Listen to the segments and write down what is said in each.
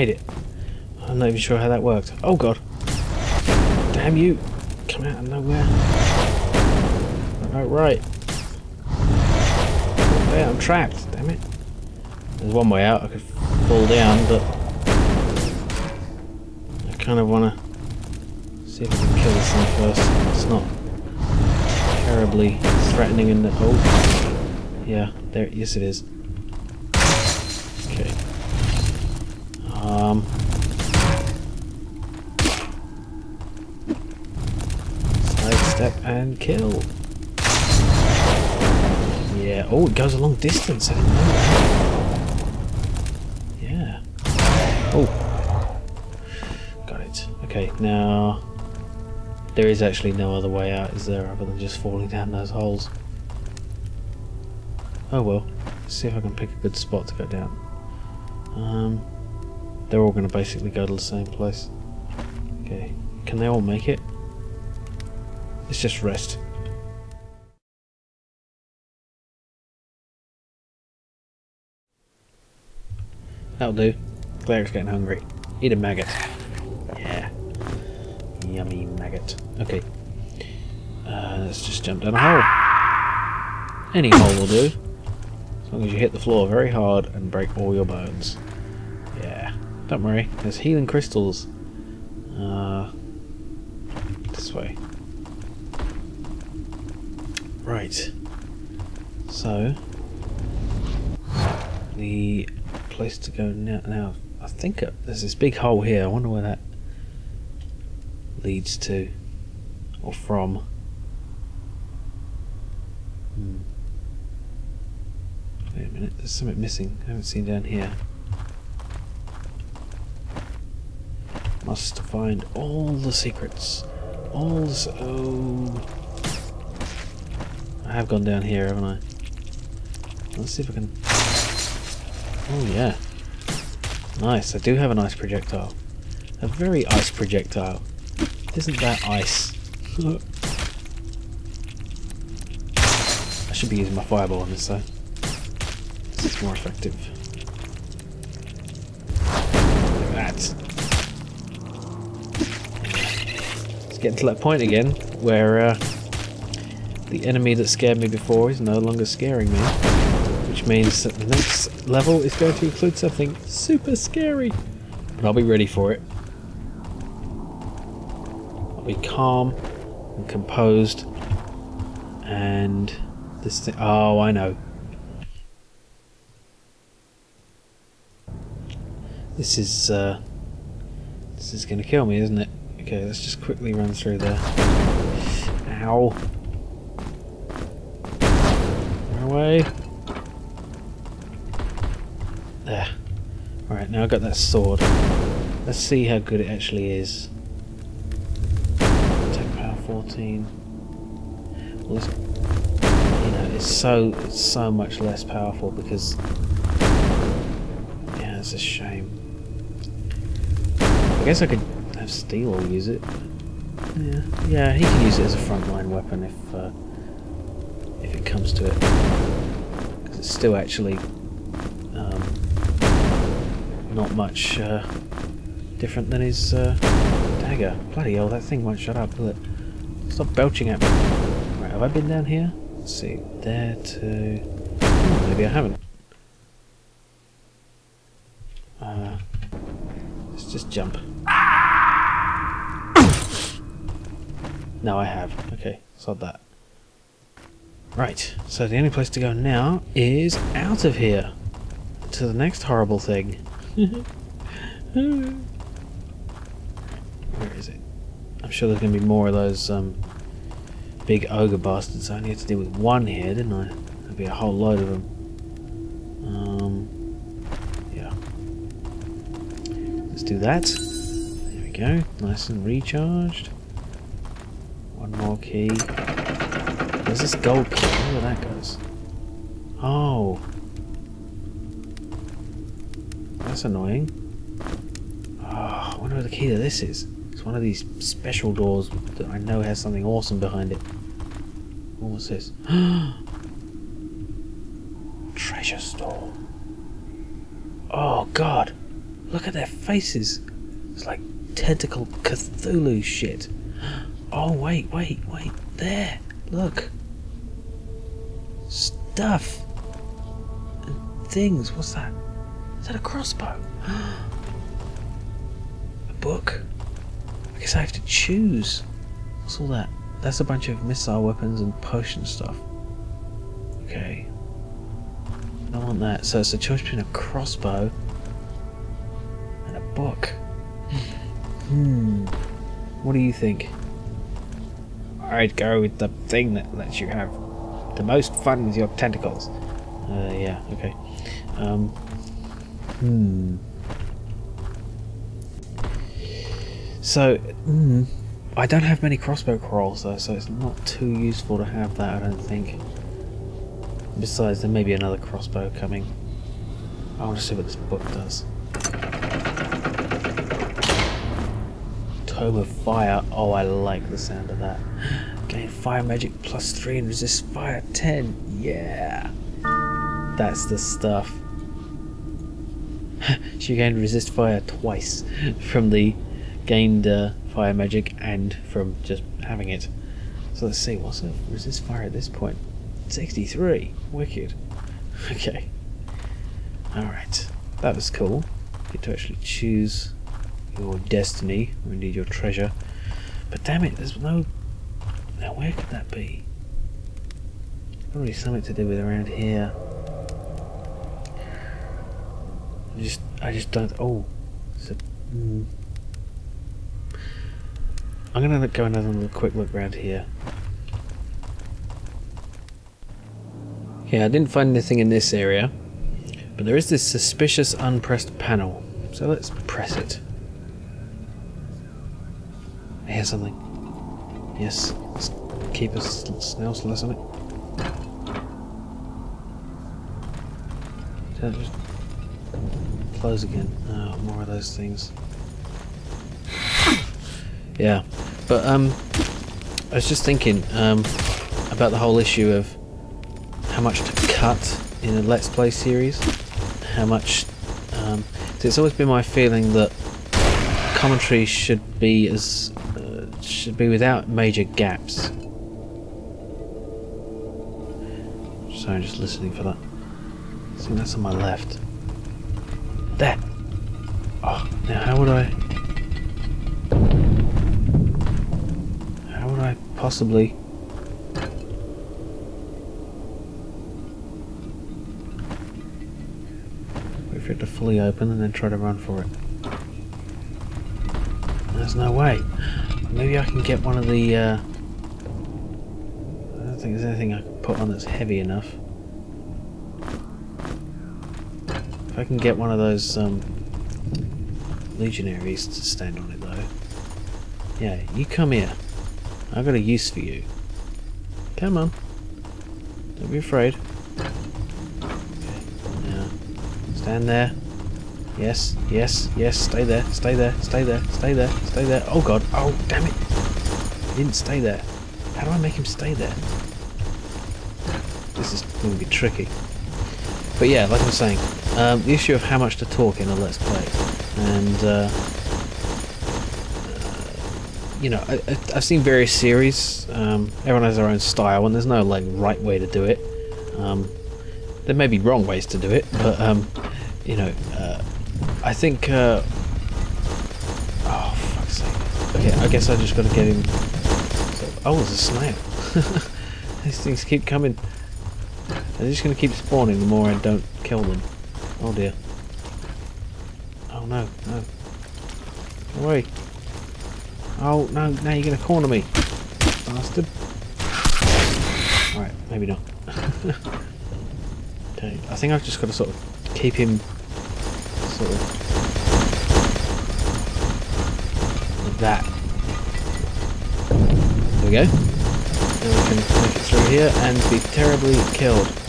Made it. I'm not even sure how that worked. Oh god. Damn you! Come out of nowhere. Oh, right. There, I'm trapped. Damn it. There's one way out. I could fall down, but I kind of want to see if I can kill this thing first. It's not terribly threatening in the... Oh. Yeah, there. Yes, it is. Sidestep and kill. Yeah. Oh, it goes a long distance. Yeah. Oh. Got it. Okay, now... There is actually no other way out, is there, other than just falling down those holes. Oh well. Let's see if I can pick a good spot to go down. Um, they're all going to basically go to the same place. Okay. Can they all make it? Let's just rest. That'll do. Cleric's getting hungry. Eat a maggot. Yeah. Yummy maggot. Okay. Uh, let's just jump down a hole. Any hole will do. As long as you hit the floor very hard and break all your bones. Yeah. Don't worry. There's healing crystals. Uh, this way. Right. So, the place to go now. Now, I think uh, there's this big hole here. I wonder where that leads to or from. Hmm. Wait a minute, there's something missing. I haven't seen down here. Must find all the secrets. All the. Oh. I have gone down here, haven't I? Let's see if I can. Oh, yeah. Nice, I do have an ice projectile. A very ice projectile. Isn't that ice? I should be using my fireball on this though. This is more effective. Like that. It's getting to that point again where uh, the enemy that scared me before is no longer scaring me. Which means that the next level is going to include something super scary. But I'll be ready for it. I'll be calm and composed and this thing oh I know this is uh, this is gonna kill me isn't it okay let's just quickly run through there ow Away there. Alright now I've got that sword. Let's see how good it actually is. Attack power 14 well, you know, it's so it's so much less powerful because yeah, it's a shame. I guess I could have Steel use it. Yeah, yeah, he can use it as a frontline weapon if uh, if it comes to it, because it's still actually um, not much uh, different than his uh, dagger. Bloody hell, that thing won't shut up, will it? Stop belching at me. Right, have I been down here? Let's see. There to... Hmm, maybe I haven't. Uh, let's just jump. No, I have. Okay, sod that. Right, so the only place to go now is out of here. To the next horrible thing. Where is it? I'm sure there's going to be more of those um, big ogre bastards. I only had to deal with one here, didn't I? There'd be a whole load of them. Um, yeah. Let's do that. There we go. Nice and recharged. One more key. There's this gold key. Where that goes. Oh. That's annoying. Oh, I wonder where the key to this is. It's one of these special doors that I know has something awesome behind it. Oh, what's this? Treasure store. Oh god. Look at their faces. It's like tentacle Cthulhu shit. Oh, wait, wait, wait. There. Look. Stuff. And things. What's that? Is that a crossbow? a book? I guess I have to choose. What's all that? That's a bunch of missile weapons and potion stuff. Okay. I don't want that. So it's a choice between a crossbow and a book. Hmm. What do you think? I'd go with the thing that lets you have the most fun with your tentacles. Uh, yeah, okay. Um, hmm. So, hmm, I don't have many crossbow quarrels though, so it's not too useful to have that, I don't think. Besides, there may be another crossbow coming. I want to see what this book does. Tome of Fire. Oh, I like the sound of that. Gain fire magic plus 3 and resist fire 10. Yeah. That's the stuff. she gained resist fire twice from the gained uh, fire magic and from just having it. So let's see, what's the resist fire at this point? 63. Wicked. Okay. Alright. That was cool. You get to actually choose your destiny, or indeed your treasure. But damn it, there's no... Where could that be? Probably something to do with around here. I just, I just don't... Oh. A, mm. I'm gonna go another little quick look around here. Okay, I didn't find anything in this area, but there is this suspicious unpressed panel. So let's press it. I hear something. Yes, let's keep a snail's listen on it. Just close again. Oh, more of those things. Yeah, but um, I was just thinking um, about the whole issue of how much to cut in a Let's Play series. How much... Um, it's always been my feeling that commentary should be as uh, should be without major gaps. Sorry, just listening for that. Think that's on my left. There. Oh, now how would I? How would I possibly? for it to fully open and then try to run for it. There's no way. Maybe I can get one of the... Uh, I don't think there's anything I can put on that's heavy enough. If I can get one of those um, legionaries to stand on it though. Yeah, you come here. I've got a use for you. Come on. Don't be afraid. Stand there. Yes, yes, yes, stay there, stay there, stay there, stay there, stay there. Oh god, oh damn it. He didn't stay there. How do I make him stay there? This is going to be tricky. But yeah, like I was saying, um, the issue of how much to talk in a Let's Play. And, uh, you know, I, have seen various series. Um, everyone has their own style, and there's no like right way to do it. Um, there may be wrong ways to do it, but um, you know, uh, I think. Uh, oh fuck's sake! Okay, I guess I just got to get him. Oh, there's a snail. These things keep coming. They're just going to keep spawning the more I don't kill them. Oh dear. Oh no, no. Go away. Oh no, now you're going to corner me. Bastard. Alright, maybe not. I think I've just got to sort of keep him sort of like that. There we go. Now we can make it through here and be terribly killed.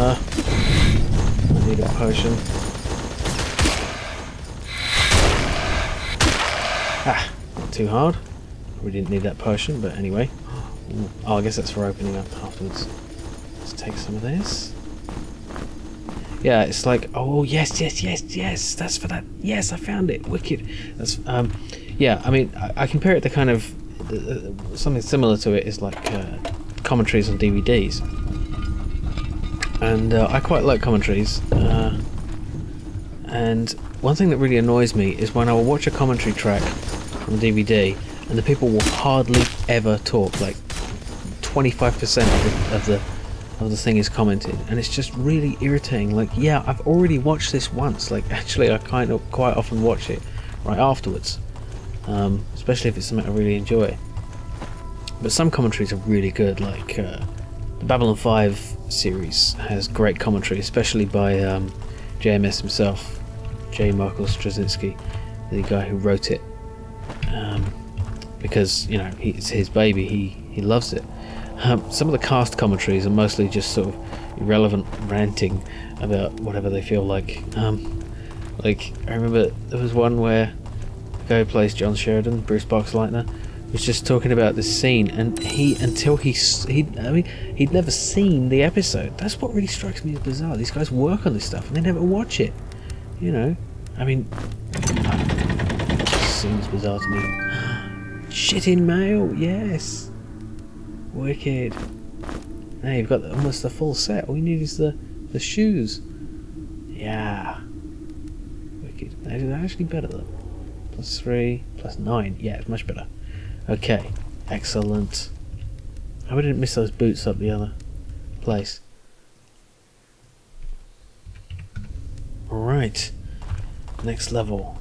Uh, I need a potion. Ah, not too hard. We didn't need that potion, but anyway. Oh, I guess that's for opening up afterwards. Let's take some of this. yeah, it's like, oh yes, yes, yes, yes, that's for that. Yes, I found it. Wicked. That's um, yeah. I mean, I, I compare it to kind of uh, something similar to it is like uh, commentaries on DVDs, and uh, I quite like commentaries. Uh, and one thing that really annoys me is when I will watch a commentary track on DVD, and the people will hardly ever talk. Like 25% of the, of the of the thing is commented and it's just really irritating like yeah I've already watched this once like actually I kind of quite often watch it right afterwards um, especially if it's something I really enjoy but some commentaries are really good like uh, the Babylon 5 series has great commentary especially by um, JMS himself J. Michael Straczynski the guy who wrote it um, because you know it's his baby he, he loves it um, some of the cast commentaries are mostly just sort of irrelevant ranting about whatever they feel like. Um, like I remember there was one where the guy who plays John Sheridan, Bruce Boxleitner, was just talking about this scene, and he until he he I mean he'd never seen the episode. That's what really strikes me as bizarre. These guys work on this stuff and they never watch it. You know, I mean, it seems bizarre to me. Chitin mail, yes. Wicked. Now you've got almost the full set. All you need is the, the shoes. Yeah. Wicked. They're actually better though. Plus three, plus nine. Yeah, it's much better. Okay. Excellent. I didn't miss those boots up the other place. Alright. Next level.